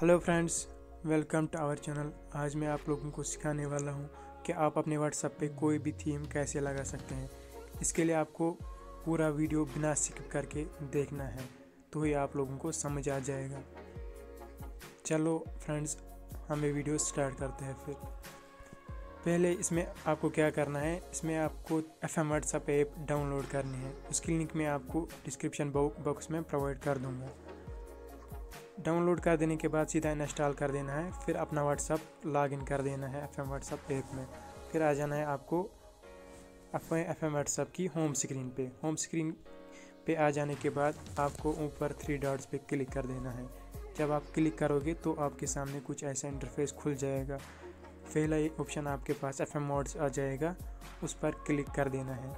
Hello friends, welcome to our channel. आज मैं आप लोगों को सिखाने वाला हूँ कि आप अपने व्हाट्सएप पे कोई भी थीम कैसे लगा सकते हैं। इसके लिए आपको पूरा वीडियो बिना स्किप करके देखना है तो ही आप लोगों को समझ आ जाएगा। चलो फ्रेंड्स, हमें वीडियो स्टार्ट करते हैं फिर। पहले इसमें आपको क्या करना है, इसमें आपको F M WhatsApp app download करनी है। उसकी लिंक मैं आपको डिस्क्रिप्शन बॉक्स में प्रोवाइड कर दूँगा। डाउनलोड कर देने के बाद सीधा इंस्टॉल कर देना है, फिर अपना व्हाट्सअप लॉगिन कर देना है एफ़ एम व्हाट्सअप ऐप में। फिर आ जाना है आपको अपने एफ़ एम व्हाट्सअप की होम स्क्रीन पे। होम स्क्रीन पे आ जाने के बाद आपको ऊपर थ्री डॉट्स पे क्लिक कर देना है। जब आप क्लिक करोगे तो आपके सामने कुछ ऐसा इंटरफेस खुल जाएगा। पहला ऑप्शन आपके पास एफ़ एम मोड्स आ जाएगा, उस पर क्लिक कर देना है।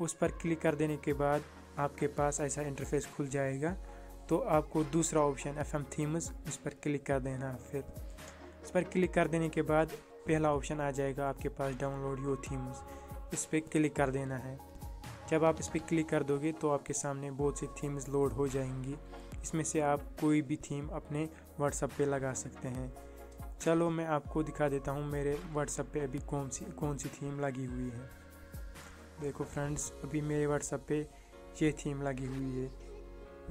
उस पर क्लिक कर देने के बाद आपके पास ऐसा इंटरफेस खुल जाएगा। तो आपको दूसरा ऑप्शन एफ़ एम थीम्स इस पर क्लिक कर देना फिर। इस पर क्लिक कर देने के बाद पहला ऑप्शन आ जाएगा आपके पास डाउनलोड यो थीम्स इस पर क्लिक कर देना है। जब आप इस पर क्लिक कर दोगे तो आपके सामने बहुत सी थीम्स लोड हो जाएँगी। इसमें से आप कोई भी थीम अपने व्हाट्सएप पे लगा सकते हैं। चलो मैं आपको दिखा देता हूँ मेरे व्हाट्सएप पे अभी कौन सी कौन सी थीम लगी हुई है। देखो फ्रेंड्स अभी मेरे व्हाट्सएप पे ये थीम लगी हुई है।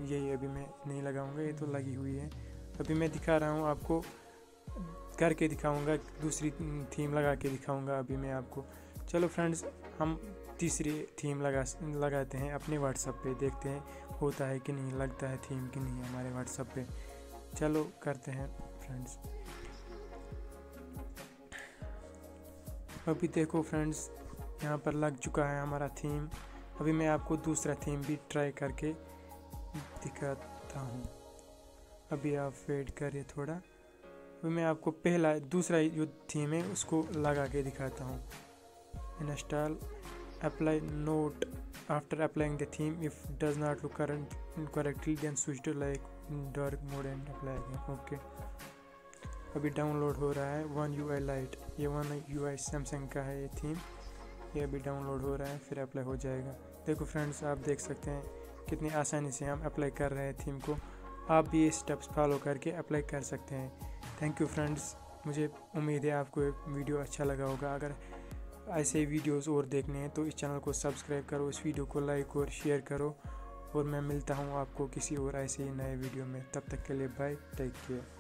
ये अभी मैं नहीं लगाऊँगा, ये तो लगी हुई है। अभी मैं दिखा रहा हूँ आपको, करके दिखाऊँगा, दूसरी थीम लगा के दिखाऊँगा अभी मैं आपको। चलो फ्रेंड्स हम तीसरी थीम लगा, लगाते हैं अपने व्हाट्सअप पे, देखते हैं होता है कि नहीं, लगता है थीम कि नहीं हमारे व्हाट्सअप पे। चलो करते हैं फ्रेंड्स अभी देखो फ्रेंड्स यहाँ पर लग चुका है हमारा थीम अभी मैं आपको दूसरा थीम भी ट्राई करके दिखाता हूँ। अभी आप वेट करिए थोड़ा। अभी मैं आपको पहला, दूसरा जो थीम है उसको लगा के दिखाता हूँ। Install apply note after applying the theme if does not look current correctly then switch to like dark mode and apply okay अभी डाउनलोड हो रहा है वन यू आई लाइट ये वन यू आई सैमसंग का है ये theme ये अभी डाउनलोड हो रहा है, फिर अप्लाई हो जाएगा। देखो फ्रेंड्स आप देख सकते हैं कितनी आसानी से हम अप्लाई कर रहे हैं थीम को। आप भी ये स्टेप्स फॉलो करके अप्लाई कर सकते हैं। थैंक यू फ्रेंड्स मुझे उम्मीद है आपको वीडियो अच्छा लगा होगा। अगर ऐसे वीडियोस और देखने हैं तो इस चैनल को सब्सक्राइब करो, इस वीडियो को लाइक और शेयर करो। और मैं मिलता हूँ आपको किसी और ऐसे ही नए वीडियो में। तब तक के लिए बाय टेक केयर